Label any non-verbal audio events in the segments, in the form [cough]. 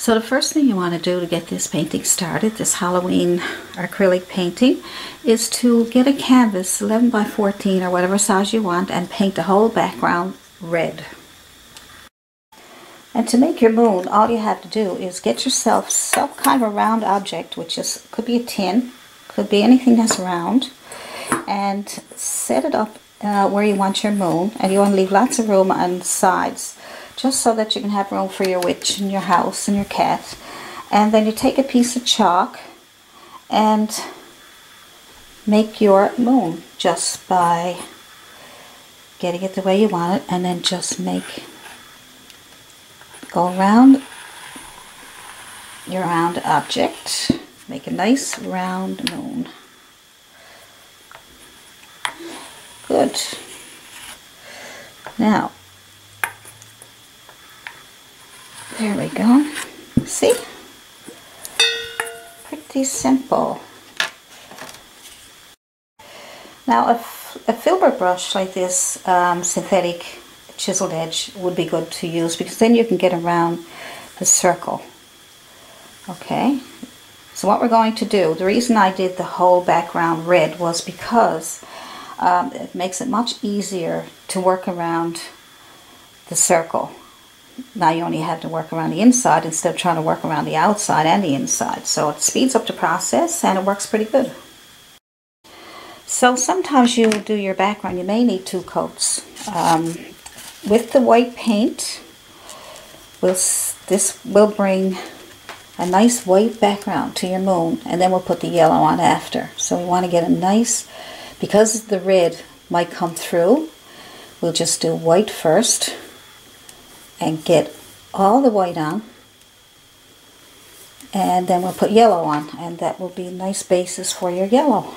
So the first thing you want to do to get this painting started, this Halloween acrylic painting, is to get a canvas 11 by 14 or whatever size you want and paint the whole background red. And to make your moon, all you have to do is get yourself some kind of a round object, which is could be a tin, could be anything that's round, and set it up uh, where you want your moon. And you want to leave lots of room on the sides just so that you can have room for your witch and your house and your cat. And then you take a piece of chalk and make your moon just by getting it the way you want it and then just make go around your round object. Make a nice round moon. Good. Now There we go. See? Pretty simple. Now a, a filbert brush like this um, synthetic chiseled edge would be good to use because then you can get around the circle. Okay, so what we're going to do, the reason I did the whole background red was because um, it makes it much easier to work around the circle now you only have to work around the inside instead of trying to work around the outside and the inside. So it speeds up the process and it works pretty good. So sometimes you do your background, you may need two coats. Um, with the white paint, we'll, this will bring a nice white background to your moon and then we'll put the yellow on after. So we want to get a nice, because the red might come through, we'll just do white first and get all the white on and then we'll put yellow on and that will be a nice basis for your yellow.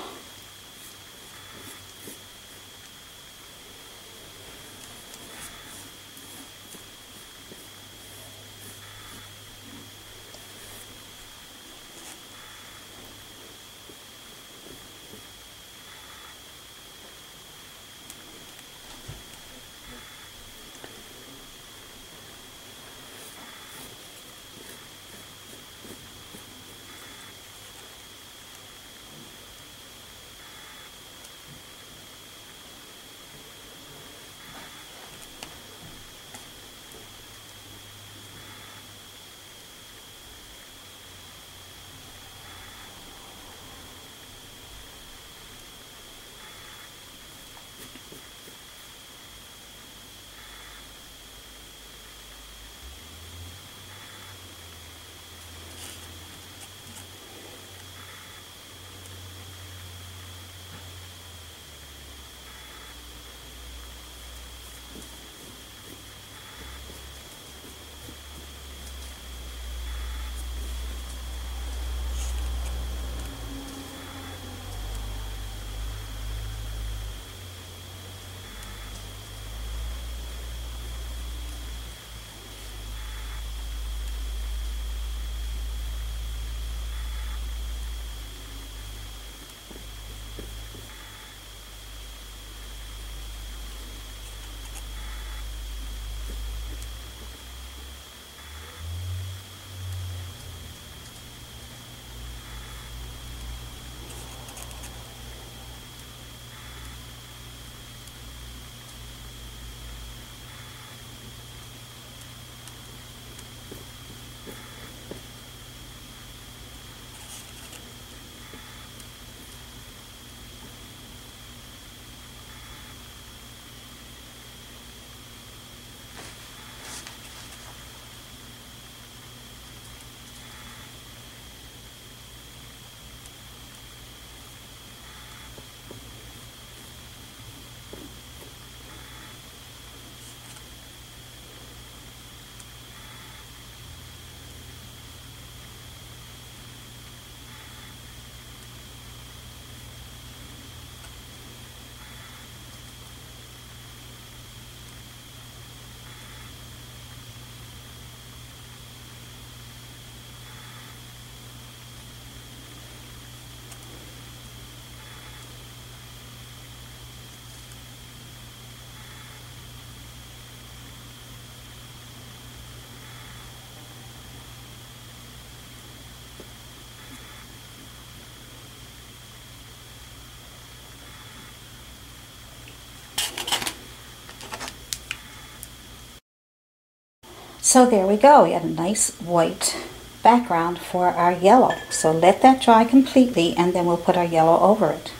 So there we go. We had a nice white background for our yellow. So let that dry completely and then we'll put our yellow over it.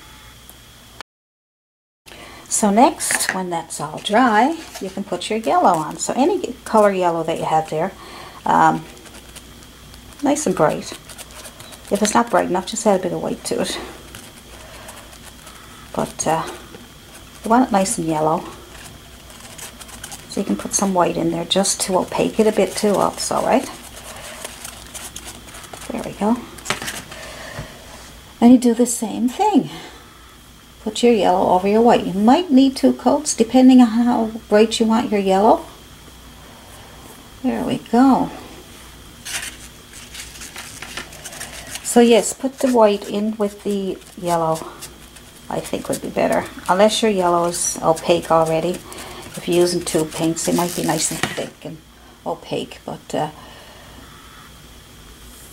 So next, when that's all dry, you can put your yellow on. So any color yellow that you have there, um, nice and bright. If it's not bright enough, just add a bit of white to it. But uh, you want it nice and yellow. So you can put some white in there just to opaque it a bit too also, right? There we go. And you do the same thing. Put your yellow over your white. You might need two coats depending on how bright you want your yellow. There we go. So yes, put the white in with the yellow. I think would be better. Unless your yellow is opaque already if you're using two paints, they might be nice and thick and opaque, but uh,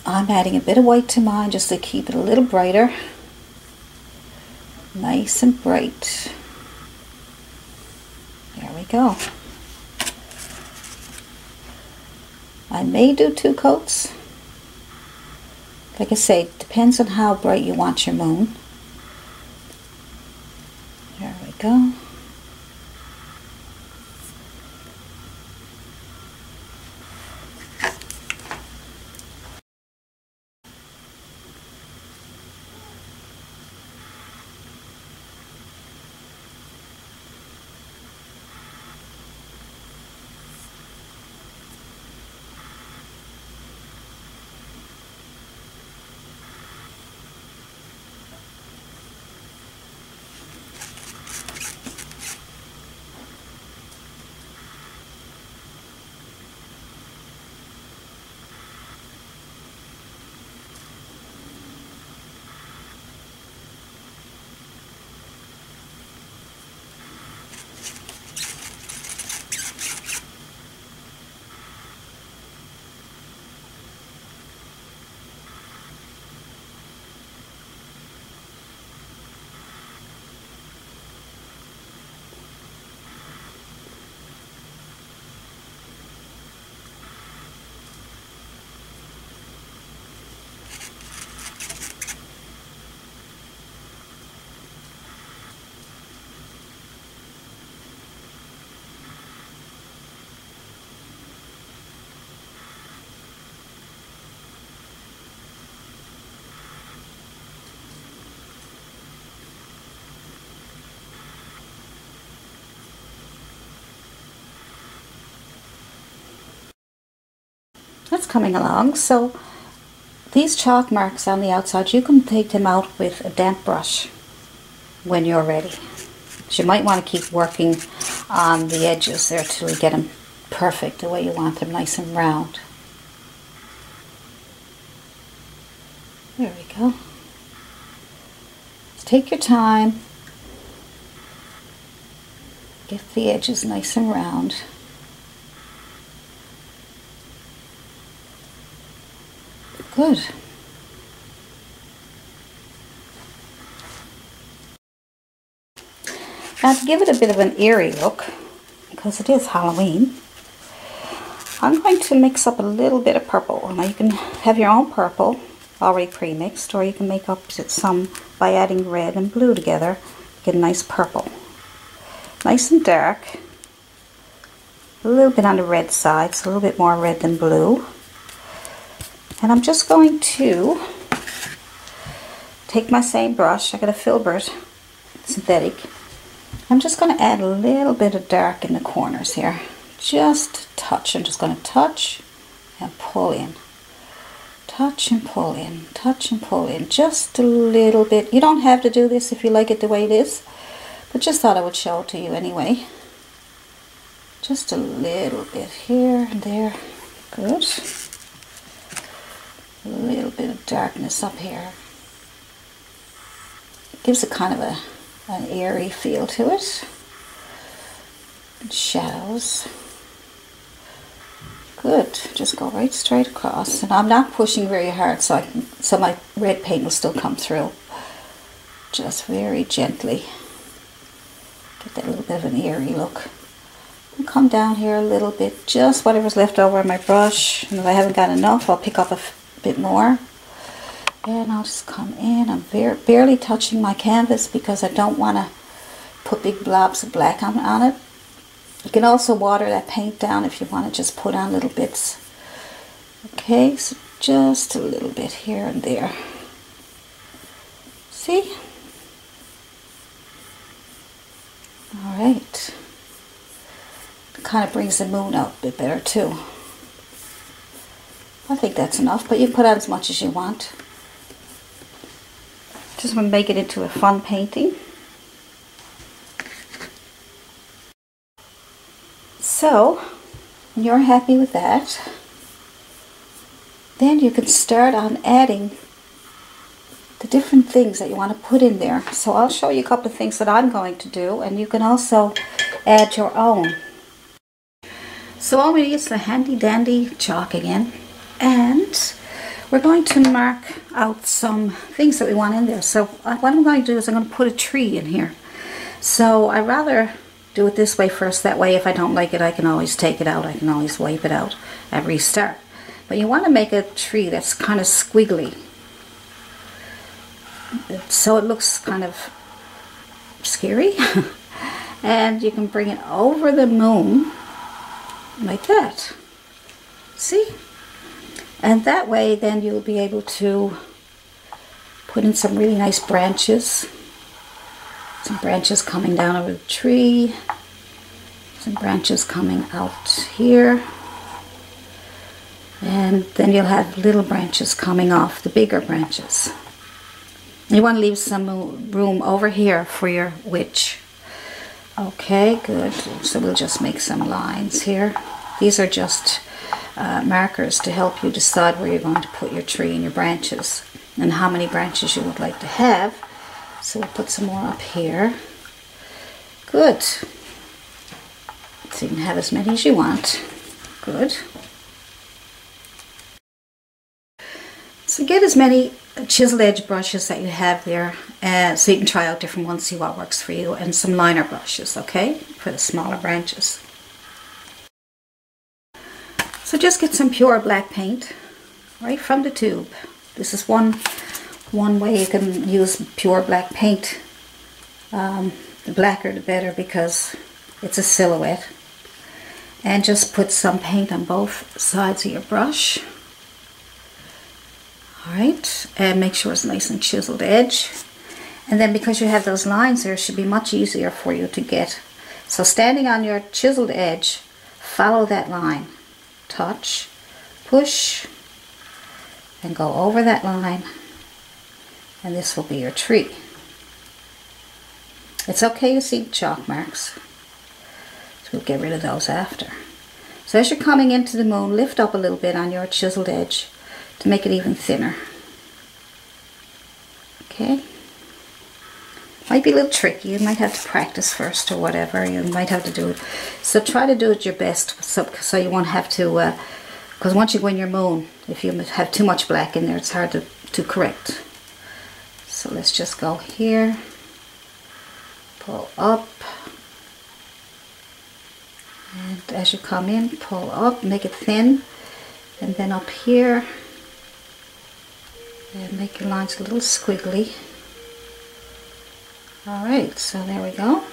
I'm adding a bit of white to mine just to keep it a little brighter. Nice and bright. There we go. I may do two coats. Like I say, depends on how bright you want your moon. Coming along. So these chalk marks on the outside, you can take them out with a damp brush when you're ready. So you might want to keep working on the edges there till you get them perfect the way you want them, nice and round. There we go. Take your time. Get the edges nice and round. Good. Now to give it a bit of an eerie look, because it is Halloween, I'm going to mix up a little bit of purple. Now you can have your own purple already pre-mixed, or you can make up some by adding red and blue together. Get a nice purple. Nice and dark. A little bit on the red side, so a little bit more red than blue. And I'm just going to take my same brush, I got a Filbert synthetic. I'm just going to add a little bit of dark in the corners here. Just touch. I'm just going to touch and pull in. Touch and pull in. Touch and pull in. Just a little bit. You don't have to do this if you like it the way it is. But just thought I would show it to you anyway. Just a little bit here and there. Good a little bit of darkness up here. It gives a kind of a an airy feel to it. shadows. Good. Just go right straight across. And I'm not pushing very hard so I can, so my red paint will still come through. Just very gently. Get that little bit of an airy look. Come down here a little bit, just whatever's left over on my brush. And if I haven't got enough, I'll pick up a bit more. And I'll just come in. I'm bare, barely touching my canvas because I don't want to put big blobs of black on, on it. You can also water that paint down if you want to just put on little bits. Okay, so just a little bit here and there. See? All right. Kind of brings the moon out a bit better too. I think that's enough, but you put on as much as you want. Just want to make it into a fun painting. So, when you're happy with that, then you can start on adding the different things that you want to put in there. So I'll show you a couple of things that I'm going to do and you can also add your own. So all we need is the handy dandy chalk again and we're going to mark out some things that we want in there. So uh, what I'm going to do is I'm going to put a tree in here. So I rather do it this way first. That way if I don't like it I can always take it out. I can always wipe it out and restart. But you want to make a tree that's kind of squiggly so it looks kind of scary [laughs] and you can bring it over the moon like that see and that way then you'll be able to put in some really nice branches some branches coming down over the tree some branches coming out here and then you'll have little branches coming off the bigger branches you want to leave some room over here for your witch. Okay, good. So we'll just make some lines here. These are just uh, markers to help you decide where you're going to put your tree and your branches and how many branches you would like to have. So we'll put some more up here. Good. So you can have as many as you want. Good. So get as many chisel edge brushes that you have there uh, so you can try out different ones, see what works for you, and some liner brushes, okay, for the smaller branches. So just get some pure black paint right from the tube. This is one one way you can use pure black paint. Um, the blacker the better because it's a silhouette. And just put some paint on both sides of your brush. Alright, and make sure it's nice and chiseled edge. And then because you have those lines there, it should be much easier for you to get. So standing on your chiseled edge, follow that line. Touch, push, and go over that line. And this will be your tree. It's okay to see chalk marks. So we'll get rid of those after. So as you're coming into the moon, lift up a little bit on your chiseled edge to make it even thinner. Okay. Might be a little tricky. You might have to practice first or whatever. You might have to do it. So try to do it your best so, so you won't have to, because uh, once you go in your moon, if you have too much black in there, it's hard to, to correct. So let's just go here, pull up, and as you come in, pull up, make it thin, and then up here, and make your lines a little squiggly. Alright, so there we go.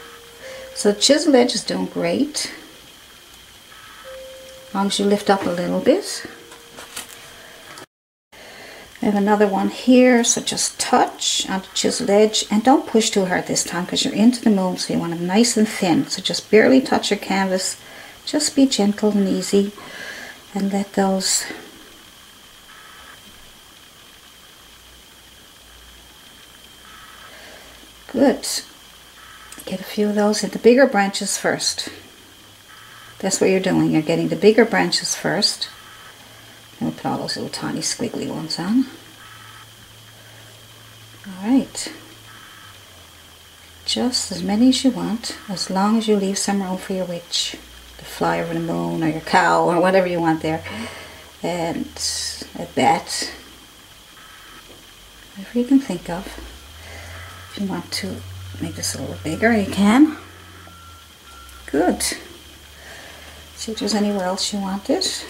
So chisel edge is doing great. As long as you lift up a little bit. I have another one here, so just touch on the chisel edge and don't push too hard this time because you're into the moon so you want them nice and thin. So just barely touch your canvas. Just be gentle and easy and let those Good. Get a few of those in the bigger branches first. That's what you're doing. You're getting the bigger branches first. And we'll put all those little tiny squiggly ones on. Alright. Just as many as you want, as long as you leave some room for your witch. The fly over the moon, or your cow, or whatever you want there. And a bat. Whatever you can think of you want to make this a little bigger, you can. Good. See if there's anywhere else you want it.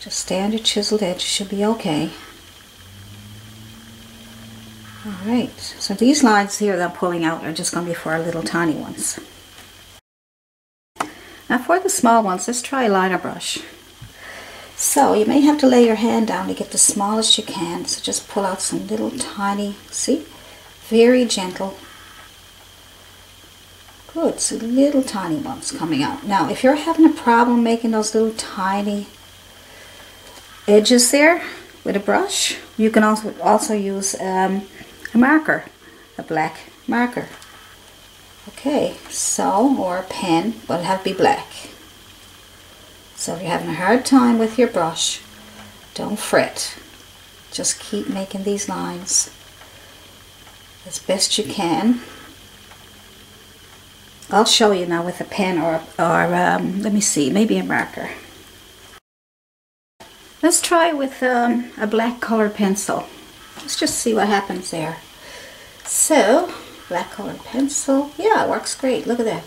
Just stay on your chiseled edge, should be okay. Alright, so these lines here that I'm pulling out are just going to be for our little tiny ones. Now for the small ones, let's try a liner brush. So you may have to lay your hand down to get the smallest you can. So just pull out some little tiny, see, very gentle. Good, so little tiny ones coming out. Now if you're having a problem making those little tiny edges there with a brush, you can also also use um, a marker, a black marker. Okay, so, or a pen, but it'll have to be black. So if you're having a hard time with your brush, don't fret. Just keep making these lines as best you can. I'll show you now with a pen or, or um, let me see, maybe a marker. Let's try with um, a black color pencil. Let's just see what happens there. So, black colored pencil. Yeah, it works great. Look at that.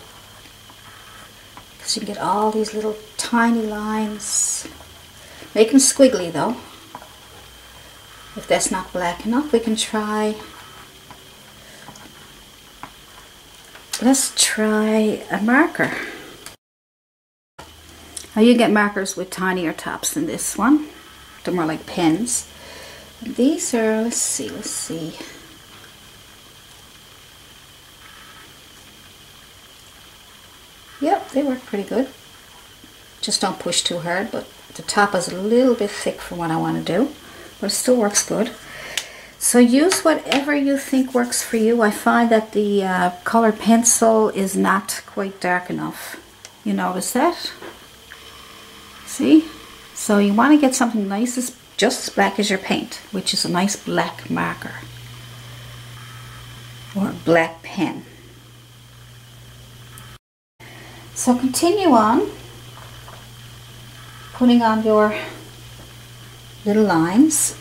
Because you can get all these little tiny lines. Make them squiggly though. If that's not black enough, we can try... Let's try a marker. Now you get markers with tinier tops than this one. They're more like pens. These are, let's see, let's see. Yep, they work pretty good. Just don't push too hard, but the top is a little bit thick for what I want to do, but it still works good. So use whatever you think works for you. I find that the uh, color pencil is not quite dark enough. You notice that? See? So you want to get something nice, as, just as black as your paint, which is a nice black marker or black pen. So continue on putting on your little lines.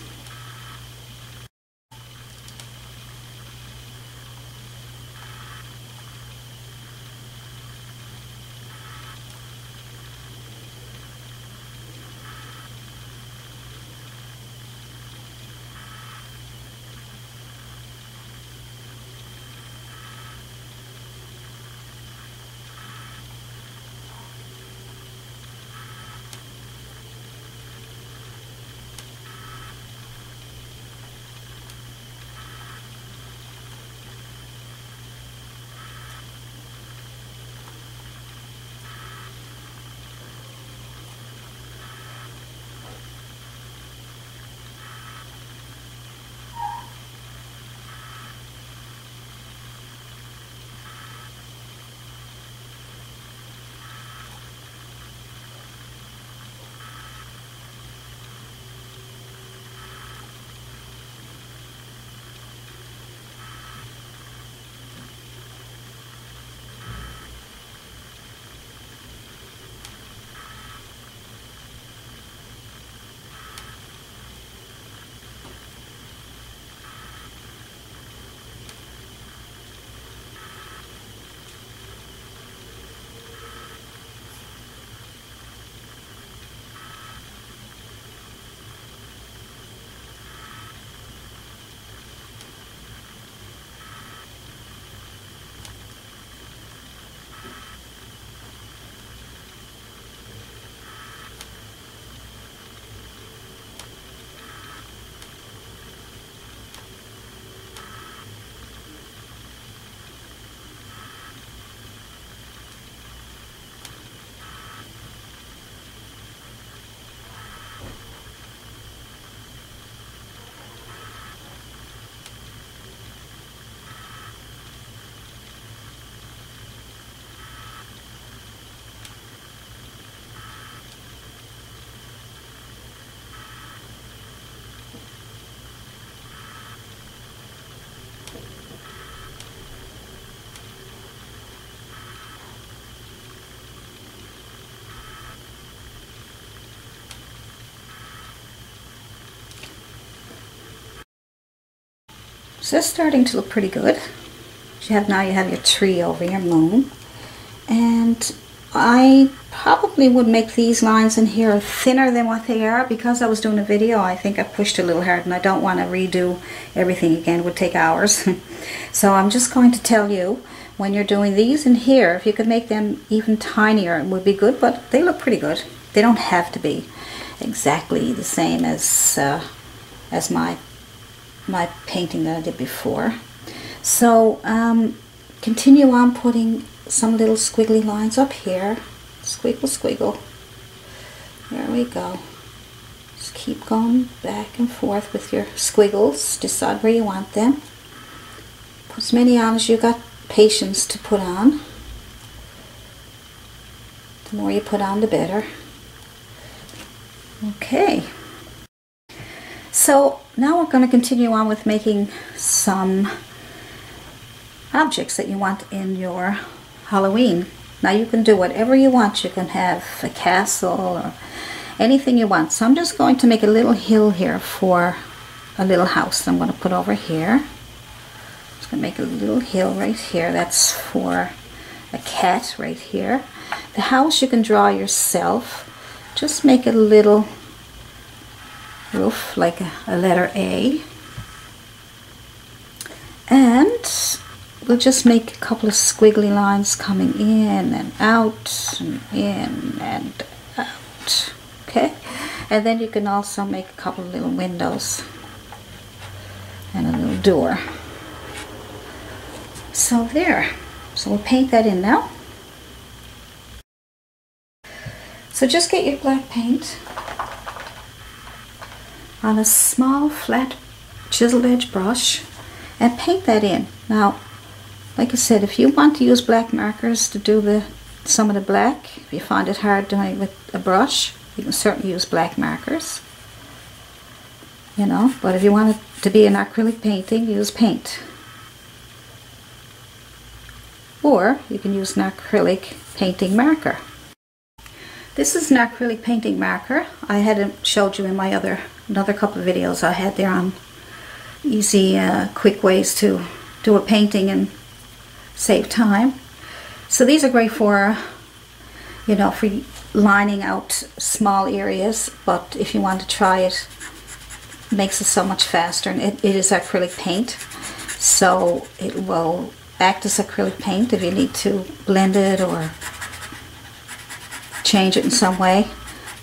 So it's starting to look pretty good. You have now you have your tree over your moon. And I probably would make these lines in here thinner than what they are because I was doing a video I think I pushed a little hard and I don't want to redo everything again it would take hours [laughs] so I'm just going to tell you when you're doing these in here if you could make them even tinier it would be good but they look pretty good they don't have to be exactly the same as uh, as my my painting that I did before so um, continue on putting some little squiggly lines up here. Squiggle, squiggle. There we go. Just keep going back and forth with your squiggles. Decide where you want them. Put as many on as you got patience to put on. The more you put on, the better. Okay. So now we're going to continue on with making some objects that you want in your Halloween. Now you can do whatever you want. You can have a castle or anything you want. So I'm just going to make a little hill here for a little house I'm going to put over here. I'm just going to make a little hill right here. That's for a cat right here. The house you can draw yourself. Just make a little roof like a, a letter A. And we'll just make a couple of squiggly lines coming in and out and in and out okay? And then you can also make a couple of little windows and a little door. So there. So we'll paint that in now. So just get your black paint on a small flat chiseled edge brush and paint that in now like I said, if you want to use black markers to do the some of the black, if you find it hard doing it with a brush, you can certainly use black markers. You know, but if you want it to be an acrylic painting, use paint. Or you can use an acrylic painting marker. This is an acrylic painting marker. I had showed you in my other another couple of videos I had there on easy, uh, quick ways to do a painting and save time. So these are great for, you know, for lining out small areas, but if you want to try it, it makes it so much faster. And it, it is acrylic paint, so it will act as acrylic paint if you need to blend it or change it in some way.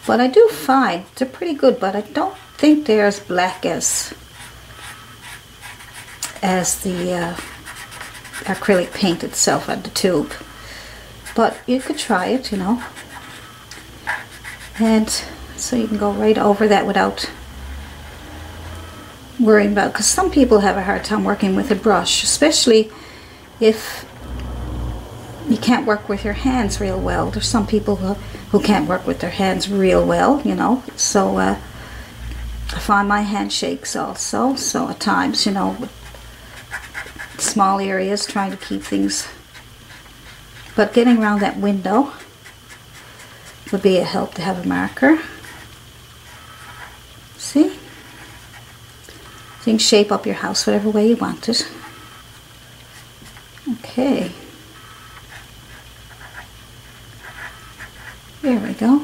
But I do find they're pretty good, but I don't think they're as black as as the uh, acrylic paint itself at the tube. But you could try it, you know. And so you can go right over that without worrying about, because some people have a hard time working with a brush, especially if you can't work with your hands real well. There's some people who, who can't work with their hands real well, you know. So uh, I find my hand shakes also. So at times, you know, small areas, trying to keep things. But getting around that window would be a help to have a marker. See? So you can shape up your house whatever way you want it. Okay. There we go.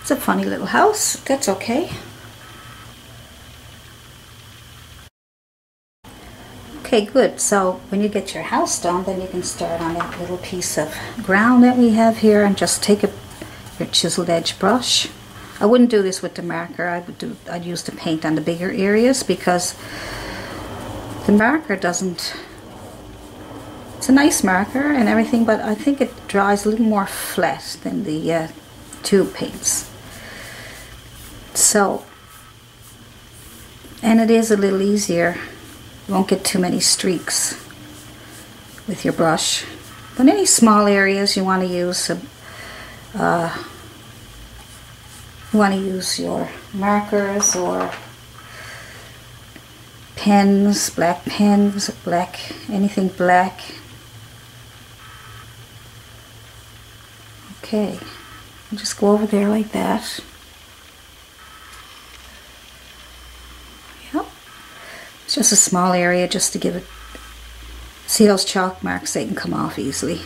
It's a funny little house. That's okay. Okay, good. So when you get your house done, then you can start on that little piece of ground that we have here and just take a, your chiseled edge brush. I wouldn't do this with the marker. I would do. I'd use the paint on the bigger areas because the marker doesn't. It's a nice marker and everything, but I think it dries a little more flat than the uh, tube paints. So, and it is a little easier you won't get too many streaks with your brush. But any small areas you want to use, uh, you want to use your markers or pens, black pens, black, anything black. Okay, just go over there like that. Yep, It's just a small area just to give it, see those chalk marks, they can come off easily.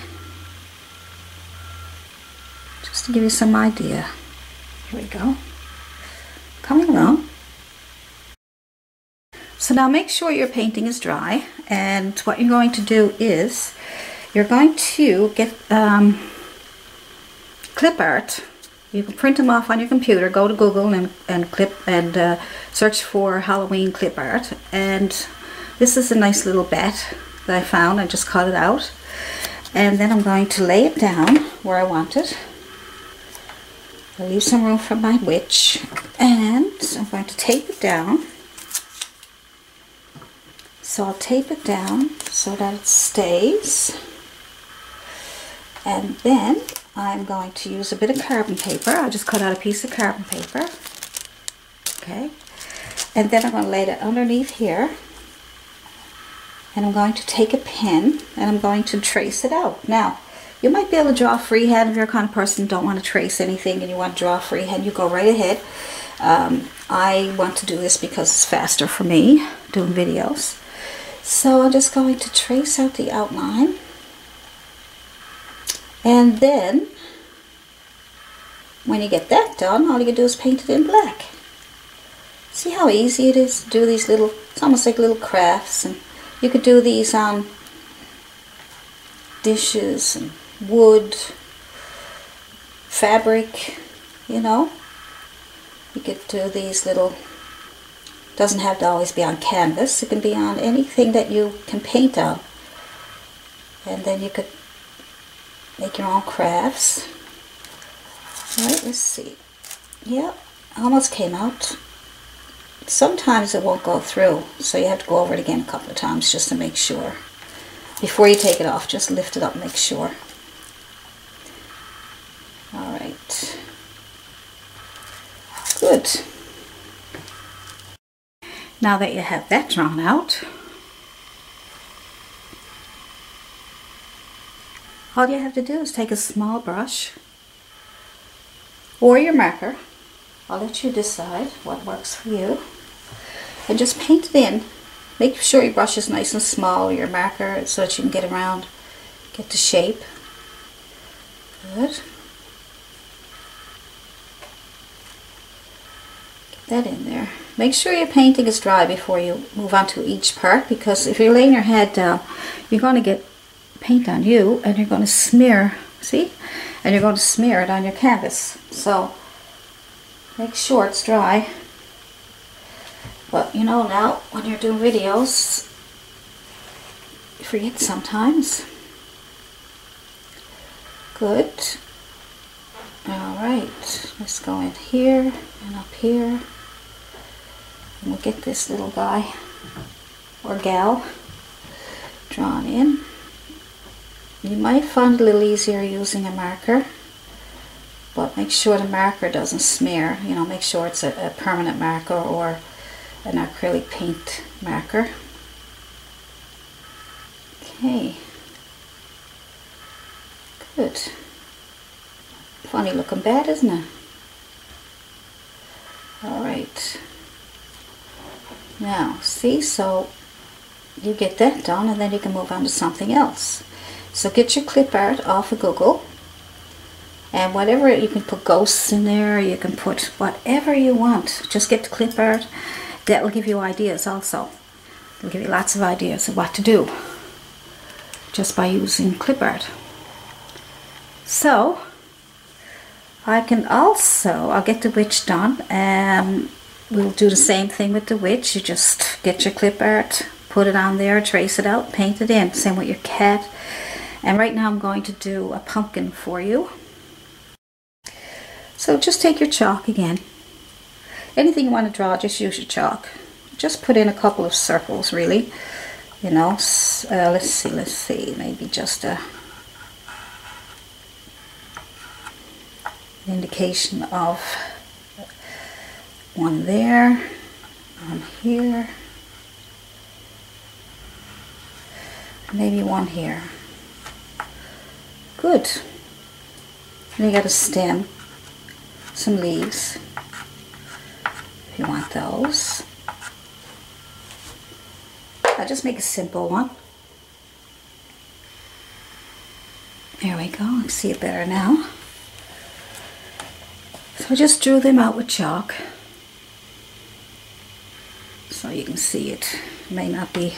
just to give you some idea. Here we go. Coming along. So now make sure your painting is dry and what you're going to do is you're going to get um, clip art. You can print them off on your computer, go to Google and, and clip and uh, search for Halloween clip art and this is a nice little bat that I found. I just cut it out and then I'm going to lay it down where I want it. I'll leave some room for my witch and I'm going to tape it down so I'll tape it down so that it stays. And then I'm going to use a bit of carbon paper. I'll just cut out a piece of carbon paper. Okay. And then I'm going to lay it underneath here. And I'm going to take a pen and I'm going to trace it out. Now, you might be able to draw freehand if you're the kind of person don't want to trace anything and you want to draw freehand. You go right ahead. Um, I want to do this because it's faster for me doing videos. So I'm just going to trace out the outline. And then, when you get that done, all you can do is paint it in black. See how easy it is to do these little, it's almost like little crafts. And you could do these on dishes and wood, fabric, you know. You could do these little doesn't have to always be on canvas. It can be on anything that you can paint on. And then you could make your own crafts. Alright, let's see. Yep, almost came out. Sometimes it won't go through, so you have to go over it again a couple of times just to make sure. Before you take it off, just lift it up make sure. Alright. Good. Now that you have that drawn out, all you have to do is take a small brush or your marker. I'll let you decide what works for you. And just paint it in. Make sure your brush is nice and small, your marker, so that you can get around, get the shape. Good. Get that in there. Make sure your painting is dry before you move on to each part because if you're laying your head down, you're going to get paint on you and you're going to smear, see? And you're going to smear it on your canvas. So make sure it's dry. But you know now, when you're doing videos, you forget sometimes. Good. Alright, let's go in here and up here. And we'll get this little guy or gal drawn in. You might find it a little easier using a marker, but make sure the marker doesn't smear. You know, make sure it's a, a permanent marker or an acrylic paint marker. Okay. Good. Funny looking bed, isn't it? Alright. Now, see, so you get that done and then you can move on to something else. So get your clip art off of Google and whatever, you can put ghosts in there, you can put whatever you want. Just get the clip art. That will give you ideas also. It'll give you lots of ideas of what to do just by using clip art. So, I can also, I'll get the witch done. Um, We'll do the same thing with the witch. You just get your clip art, put it on there, trace it out, paint it in. Same with your cat. And right now I'm going to do a pumpkin for you. So just take your chalk again. Anything you want to draw, just use your chalk. Just put in a couple of circles, really. You know, uh, let's see, let's see, maybe just a indication of one there, one here, maybe one here. Good. And you got a stem, some leaves, if you want those. I'll just make a simple one. There we go, I see it better now. So I just drew them out with chalk so you can see it. it may not be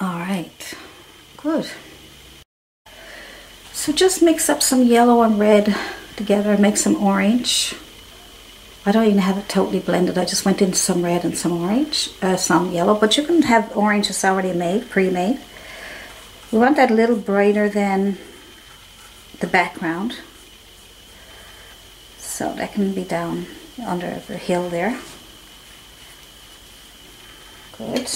all right good so just mix up some yellow and red together and make some orange. I don't even have it totally blended I just went in some red and some orange uh, some yellow but you can have orange that's already made pre-made. We want that a little brighter than the background. So that can be down under the hill there. Good.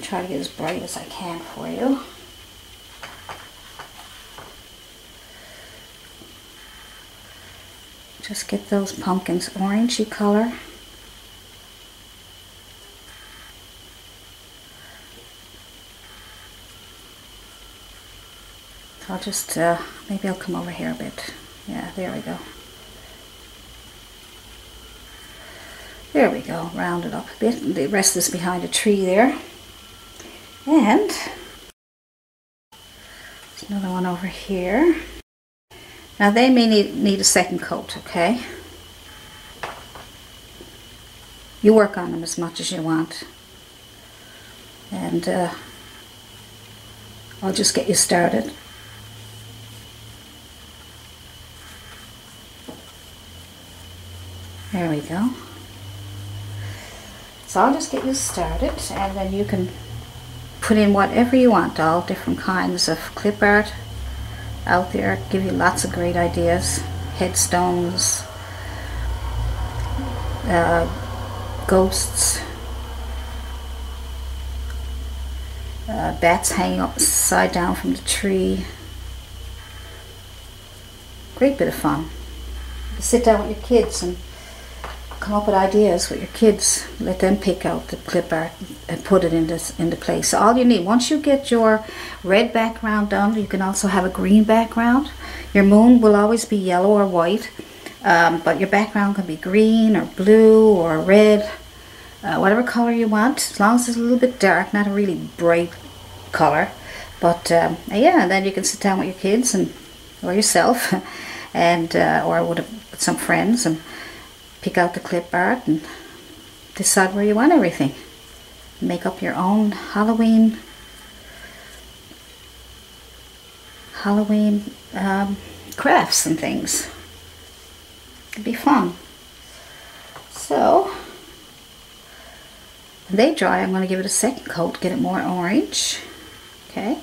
Try to get as bright as I can for you just get those pumpkins orangey color I'll just, uh, maybe I'll come over here a bit. Yeah, there we go. There we go, round it up a bit. The rest is behind a tree there. And there's another one over here. Now they may need, need a second coat, okay? You work on them as much as you want. And uh, I'll just get you started. There we go. So I'll just get you started and then you can put in whatever you want, all different kinds of clip art out there. Give you lots of great ideas. Headstones, uh, ghosts, uh, bats hanging upside down from the tree. Great bit of fun. Sit down with your kids and come up with ideas with your kids. Let them pick out the clip art and put it into, into place. So all you need, once you get your red background done, you can also have a green background. Your moon will always be yellow or white, um, but your background can be green or blue or red, uh, whatever color you want, as long as it's a little bit dark, not a really bright color. But um, yeah, and then you can sit down with your kids and or yourself, [laughs] and uh, or with some friends and pick out the clip art and decide where you want everything. Make up your own Halloween Halloween um, crafts and things. It'd be fun. So, when they dry, I'm going to give it a second coat, get it more orange. Okay.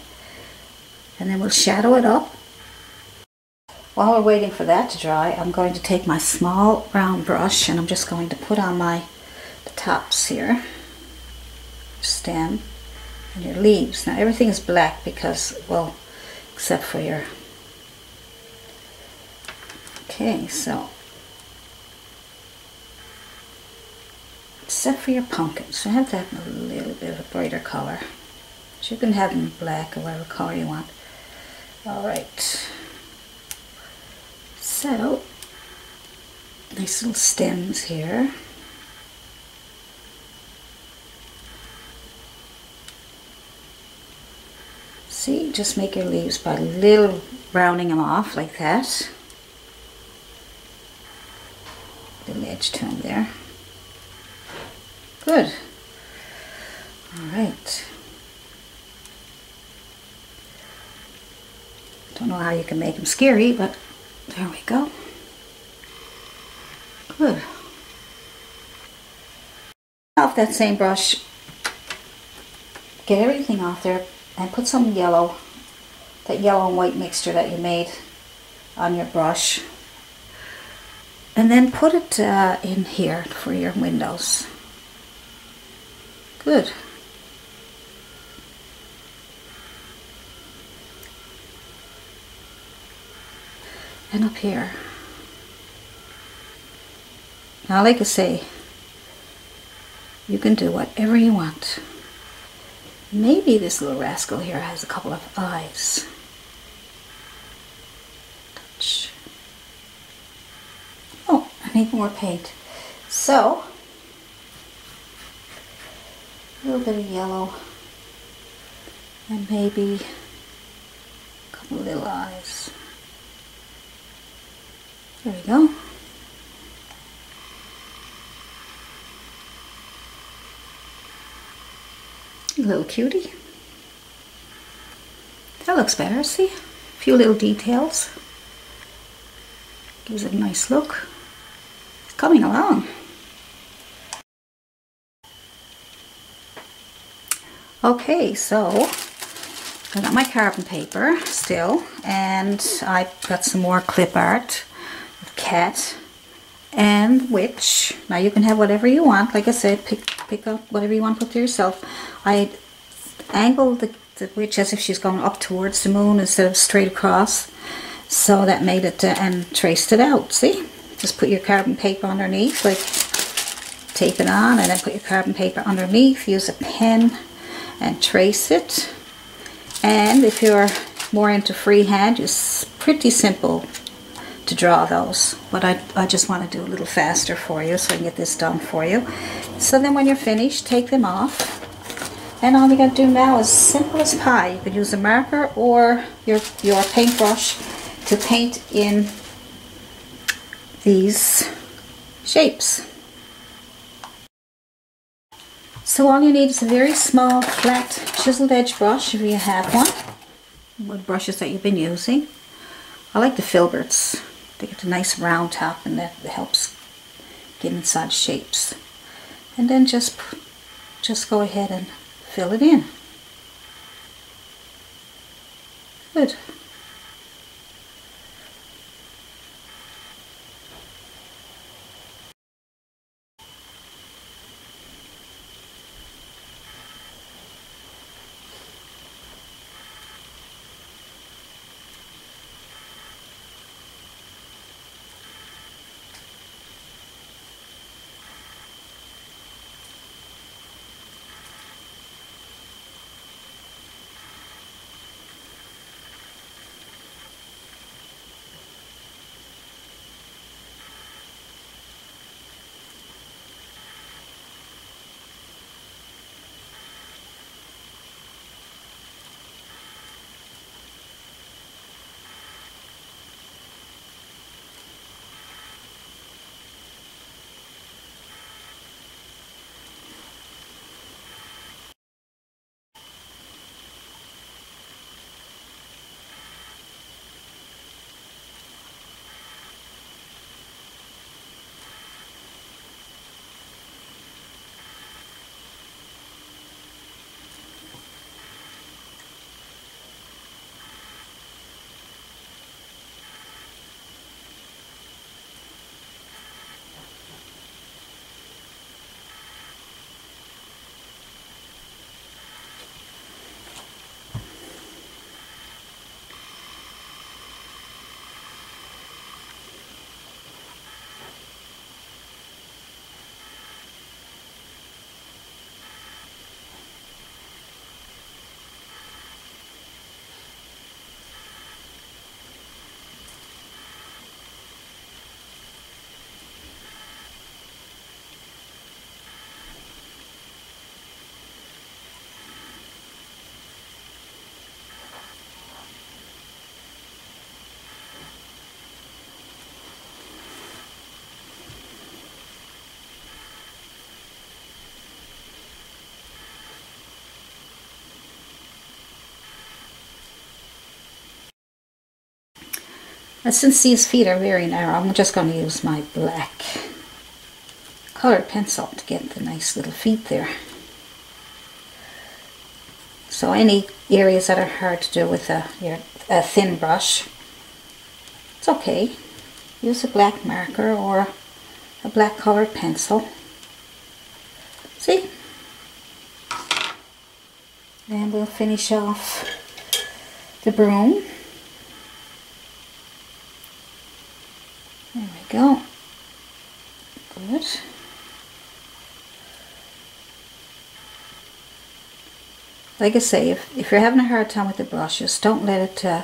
And then we'll shadow it up while we're waiting for that to dry, I'm going to take my small round brush and I'm just going to put on my the tops here, stem, and your leaves. Now everything is black because, well, except for your, okay, so, except for your pumpkins. So I have to have a little bit of a brighter color. So you can have them black or whatever color you want. All right. So, nice little stems here. See, just make your leaves by little rounding them off like that. Little edge to them there. Good. All right. Don't know how you can make them scary, but there we go. Good. Off that same brush, get everything off there and put some yellow, that yellow and white mixture that you made on your brush. And then put it uh, in here for your windows. Good. And up here. Now, like I say, you can do whatever you want. Maybe this little rascal here has a couple of eyes. Touch. Oh, I need more paint. So, a little bit of yellow and maybe a couple of little eyes. There we go. little cutie. That looks better, see? A few little details. Gives it a nice look. It's coming along. Okay, so I got my carbon paper still and I got some more clip art cat and witch. Now you can have whatever you want. Like I said, pick pick up whatever you want to put to yourself. I angled the, the witch as if she's going up towards the moon instead of straight across. So that made it, uh, and traced it out, see? Just put your carbon paper underneath, like tape it on, and then put your carbon paper underneath. Use a pen and trace it. And if you're more into freehand, it's pretty simple to draw those. But I, I just want to do a little faster for you so I can get this done for you. So then when you're finished, take them off. And all you got to do now is simple as pie. You could use a marker or your, your paintbrush to paint in these shapes. So all you need is a very small flat chiseled edge brush if you have one. What brushes that you've been using. I like the filberts. They get a nice round top and that helps get inside shapes. And then just, just go ahead and fill it in. Good. And since these feet are very narrow, I'm just going to use my black colored pencil to get the nice little feet there. So any areas that are hard to do with a, your, a thin brush, it's okay. Use a black marker or a black colored pencil. See? Then we'll finish off the broom. There we go. Good. Like I say, if, if you're having a hard time with the brushes, don't let it uh,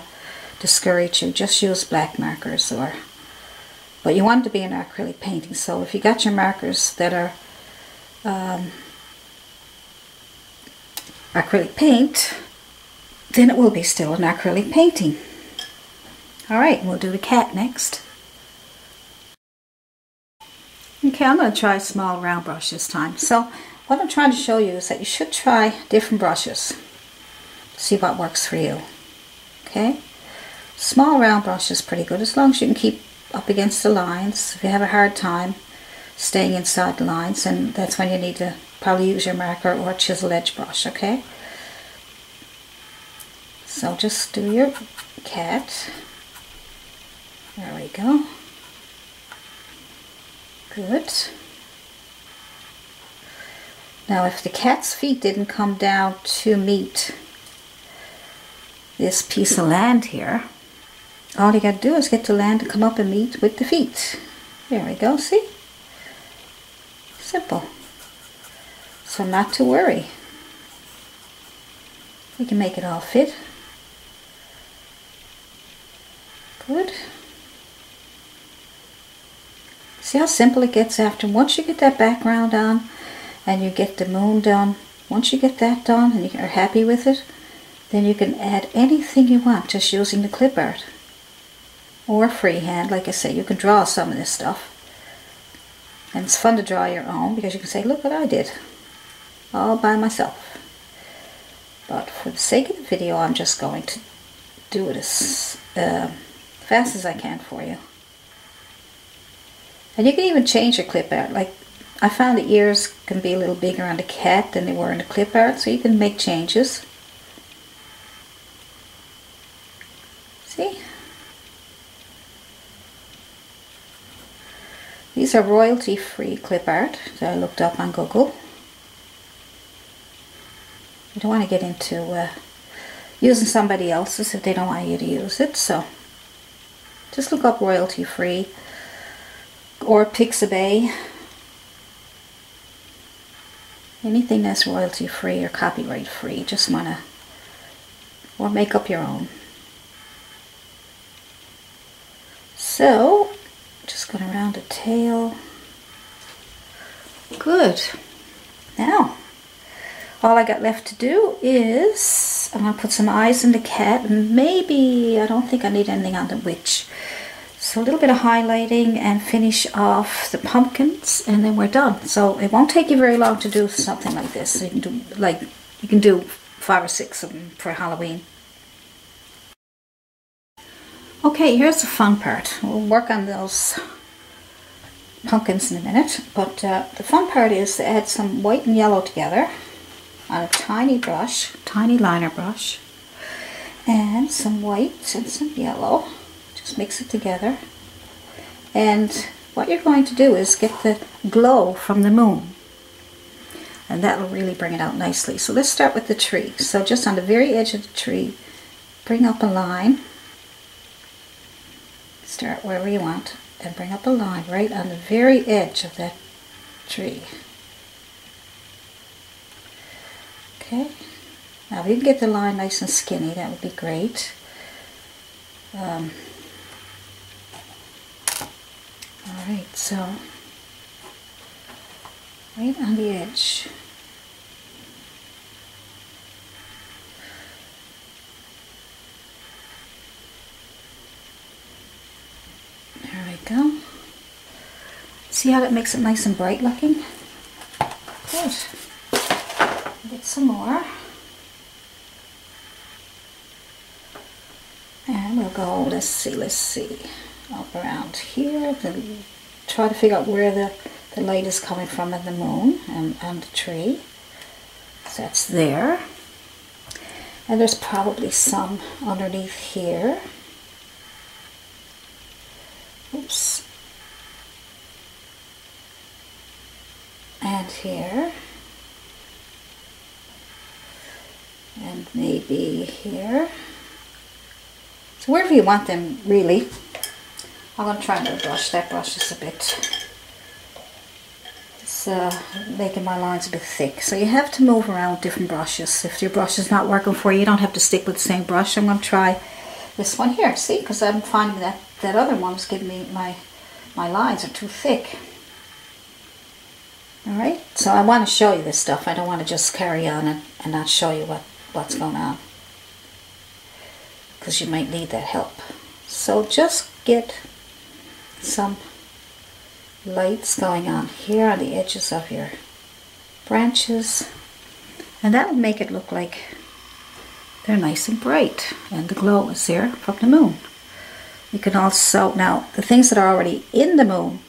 discourage you. Just use black markers or but you want to be an acrylic painting. So if you got your markers that are um, acrylic paint, then it will be still an acrylic painting. Alright, we'll do the cat next. Okay, I'm going to try a small round brush this time. So what I'm trying to show you is that you should try different brushes. See what works for you. Okay? Small round brush is pretty good as long as you can keep up against the lines. If you have a hard time staying inside the lines, and that's when you need to probably use your marker or chisel edge brush, okay? So just do your cat. There we go. Good. Now if the cat's feet didn't come down to meet this piece of land here, all you got to do is get the land to come up and meet with the feet. There we go, see? Simple. So not to worry. We can make it all fit. Good. See how simple it gets after once you get that background on and you get the moon done. Once you get that done and you are happy with it, then you can add anything you want just using the clip art. Or freehand, like I say, you can draw some of this stuff. And it's fun to draw your own because you can say, look what I did. All by myself. But for the sake of the video, I'm just going to do it as uh, fast as I can for you. And you can even change your clip art. Like I found the ears can be a little bigger on the cat than they were in the clip art, so you can make changes. See? These are royalty-free clip art that I looked up on Google. You don't want to get into uh, using somebody else's if they don't want you to use it, so just look up royalty-free or Pixabay. Anything that's royalty free or copyright free, just want to, or make up your own. So, just going around the tail. Good. Now, all I got left to do is, I'm going to put some eyes in the cat, and maybe, I don't think I need anything on the witch. So a little bit of highlighting and finish off the pumpkins and then we're done. So it won't take you very long to do something like this. you can do like you can do five or six of them for Halloween. Okay, here's the fun part. We'll work on those pumpkins in a minute. But uh, the fun part is to add some white and yellow together on a tiny brush, tiny liner brush, and some white and some yellow. Just mix it together. And what you're going to do is get the glow from the moon. And that will really bring it out nicely. So let's start with the tree. So just on the very edge of the tree, bring up a line. Start wherever you want and bring up a line right on the very edge of that tree. Okay. Now if you can get the line nice and skinny, that would be great. Um, Alright, so right on the edge. There we go. See how that makes it nice and bright looking? Good. Get some more. And we'll go, let's see, let's see up around here. Then try to figure out where the, the light is coming from in the moon and, and the tree. So that's there. And there's probably some underneath here. Oops. And here. And maybe here. So wherever you want them, really. I'm going to try another brush. That brush is a bit, it's uh, making my lines a bit thick. So you have to move around different brushes. If your brush is not working for you, you don't have to stick with the same brush. I'm going to try this one here. See, because I'm finding that that other one's giving me, my, my lines are too thick. Alright, so I want to show you this stuff. I don't want to just carry on and, and not show you what, what's going on. Because you might need that help. So just get some lights going on here on the edges of your branches and that will make it look like they're nice and bright and the glow is there from the moon. You can also, now the things that are already in the moon,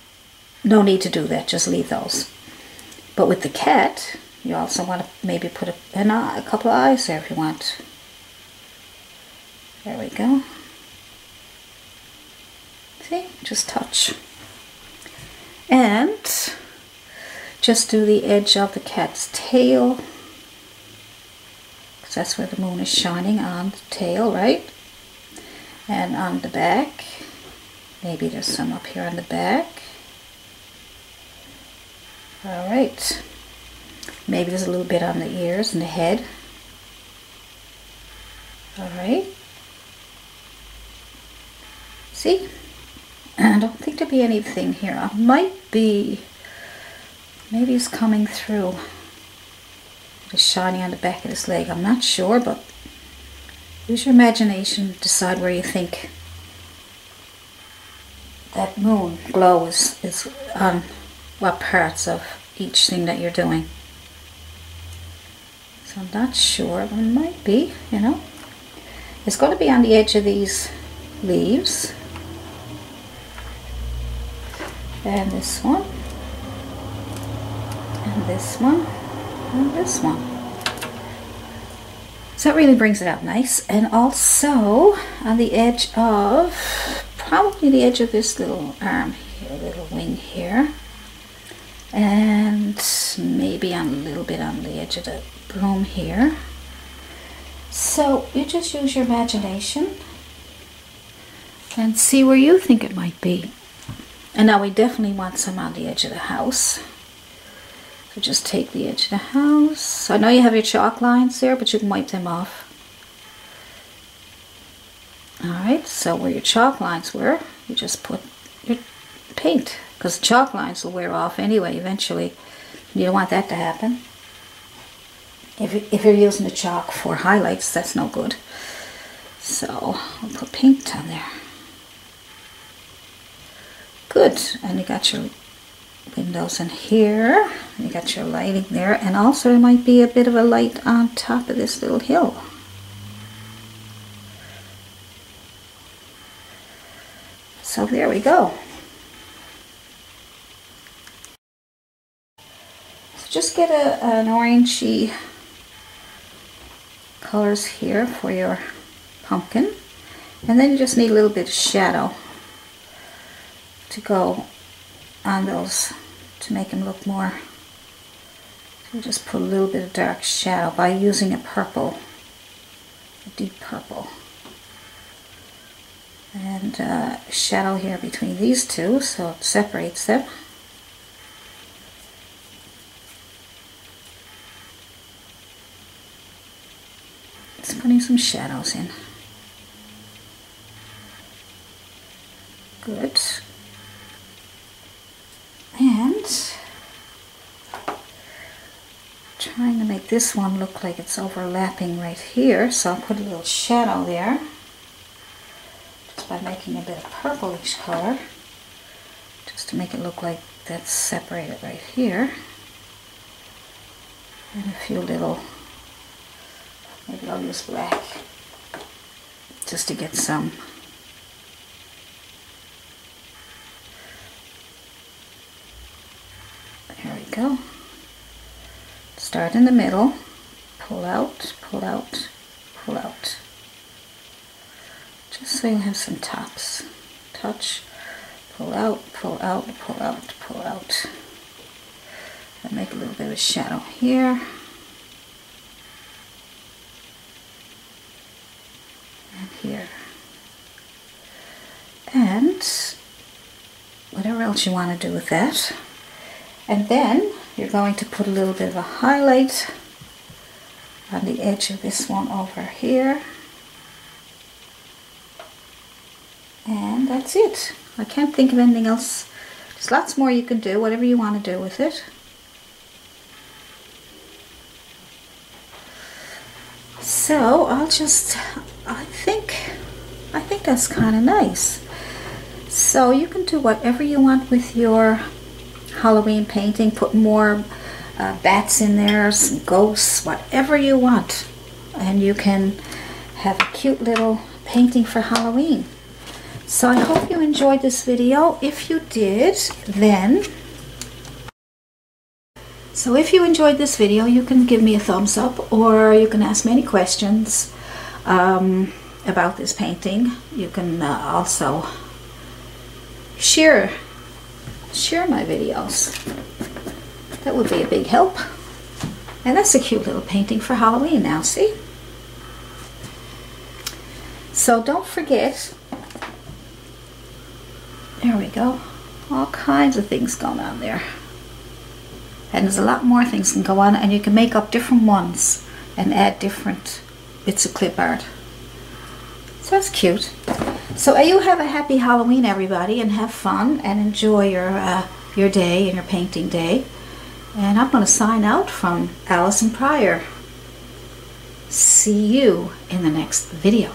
no need to do that, just leave those. But with the cat, you also want to maybe put a, an eye, a couple of eyes there if you want. There we go. See, just touch. And just do the edge of the cat's tail because that's where the moon is shining on the tail, right? And on the back, maybe there's some up here on the back. All right. Maybe there's a little bit on the ears and the head. All right. See? I don't think there'll be anything here. I might be, maybe it's coming through. It's shiny on the back of this leg. I'm not sure, but use your imagination. Decide where you think that moon glow is, is on what parts of each thing that you're doing. So I'm not sure, it might be, you know. It's going to be on the edge of these leaves. And this one. And this one. And this one. So that really brings it out nice. And also on the edge of, probably the edge of this little arm here, little wing here. And maybe on a little bit on the edge of the broom here. So you just use your imagination and see where you think it might be. And now we definitely want some on the edge of the house. So just take the edge of the house. I know you have your chalk lines there, but you can wipe them off. Alright, so where your chalk lines were, you just put your paint. Because chalk lines will wear off anyway, eventually. You don't want that to happen. If, if you're using the chalk for highlights, that's no good. So, I'll put paint on there. Good. And you got your windows in here. You got your lighting there. And also there might be a bit of a light on top of this little hill. So there we go. So just get a, an orangey colors here for your pumpkin. And then you just need a little bit of shadow to go on those to make them look more. So just put a little bit of dark shadow by using a purple, a deep purple. And uh, shadow here between these two so it separates them. Just putting some shadows in. Good. And trying to this one look like it's overlapping right here, so I'll put a little shadow there just by making a bit of purplish color just to make it look like that's separated right here and a few little maybe I'll use black just to get some There we go. Start in the middle, pull out, pull out, pull out. Just so you have some tops. Touch, pull out, pull out, pull out, pull out. And make a little bit of shadow here. And here. And whatever else you want to do with that. And then you're going to put a little bit of a highlight on the edge of this one over here. And that's it. I can't think of anything else. There's lots more you can do, whatever you want to do with it. So I'll just, I think, I think that's kind of nice. So you can do whatever you want with your Halloween painting. Put more uh, bats in there, some ghosts, whatever you want. And you can have a cute little painting for Halloween. So I hope you enjoyed this video. If you did, then... So if you enjoyed this video, you can give me a thumbs up or you can ask me any questions um, about this painting. You can uh, also share share my videos. That would be a big help. And that's a cute little painting for Halloween now, see? So don't forget, there we go, all kinds of things going on there. And there's a lot more things can go on and you can make up different ones and add different bits of clip art. So that's cute. So you have a happy Halloween, everybody, and have fun and enjoy your uh, your day and your painting day. And I'm going to sign out from Allison Prior. See you in the next video.